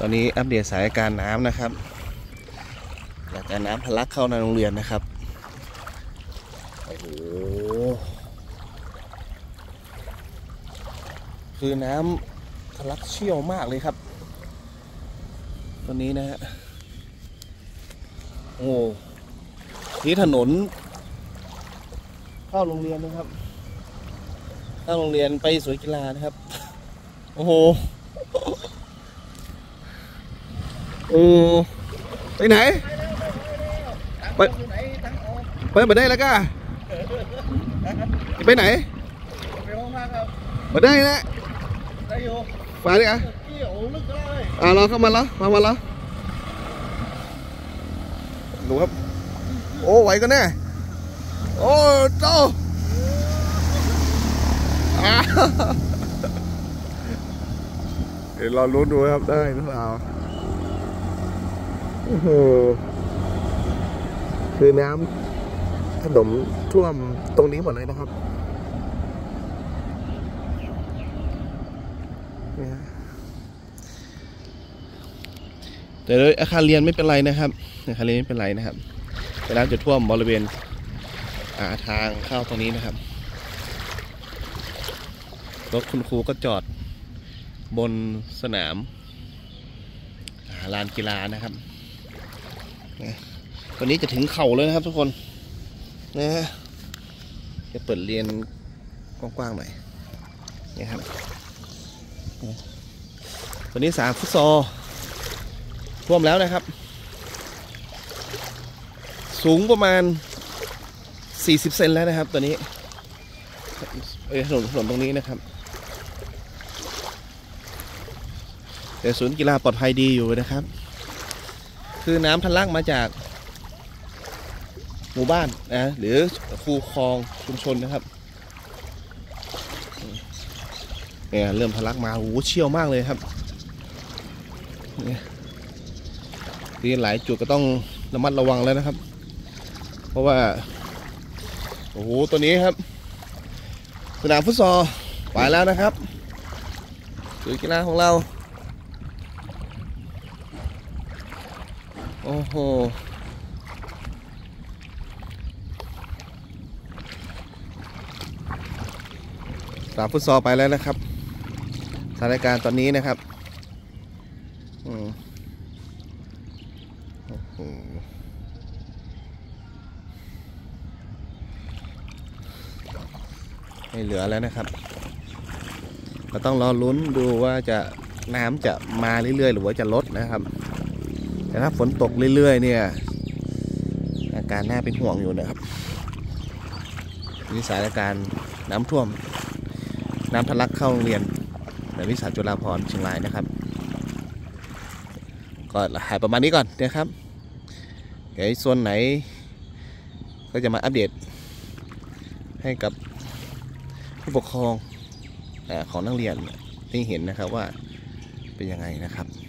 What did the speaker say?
ตอนนี้อัปเดตสถานการณ์น้ำนะครับสถานการณ์น้ำทะลักเข้าในโรงเรียนนะครับโอ้โหคือน้ำทะลักเชี่ยวมากเลยครับ ตอนนี้นะฮะโอ้นี่ถนน เข้าโรงเรียนนะครับเข้าโรงเรียนไปสวนกีฬานะครับ โอ้โห โอ้ไปไหนไปไปไปได้แล้วก็ไปไหนไปห้องน้ำครับมาได้แล้วได้อยู่ไปดิอะเกี่ยวลึกก็ได้อ่าเราเข้ามาแล้วมามาแล้วดูครับ โอ้ไหวกันแน่โอ้โตอ่าเดี๋ยวเราลุ้นดูครับได้หรือเปล่าโอ้โห คือน้ำขนมท่วมตรงนี้หมดเลยนะครับแต่โดยอาคารเรียนไม่เป็นไรนะครับอาคารเรียนไม่เป็นไรนะครับ แต่น้ำจะท่วมบริเวณาทางเข้าตรงนี้นะครับ รถคุณครูก็จอดบนสนามาลานกีฬานะครับ นะตอนนี้จะถึงเข่าเลยนะครับทุกคนนะฮะจะเปิดเรียนกว้างๆหน่อยนี่ครับนะตอนนี้สามฟุตซอลท่วมแล้วนะครับ สูงประมาณ 40 เซนแล้วนะครับตัวนี้เอยถนนถนนตรงนี้นะครับแต่ศูนย์กีฬาปลอดภัยดีอยู่นะครับ คือน้ำทะลักมาจากหมู่บ้านนะหรือคูคลองชุมชนนะครับเนี่ยเริ่มทะลักมาโอ้โหเชี่ยวมากเลยครับนี่ยที่หลายจุดก็ต้องระมัดระวังแล้วนะครับ เพราะว่าโอ้โหตัวนี้ครับ สนามฟุตซอลไปแล้วนะครับสื่อกีฬาของเรา โอ้โห สามฟุตซอลไปแล้วนะครับ สถานการณ์ตอนนี้นะครับโอ้โหไม่เหลือแล้วนะครับ เราต้องรอลุ้นดูว่าจะน้ำจะมาเรื่อยๆ หรือว่าจะลดนะครับ แต่ถ้าฝนตกเรื่อยๆ เนี่ย อาการน่าเป็นห่วงอยู่นะครับนี่สถานการณ์น้ำท่วม น้ำทะลักเข้าโรงเรียนในวิสาจุฬาภรเชียงรายนะครับ ก็หายประมาณนี้ก่อนนะครับเดี๋ยวส่วนไหน ก็จะมาอัปเดต ให้กับผู้ปกครองของนักเรียนที่เห็นนะครับว่าเป็นยังไงนะครับ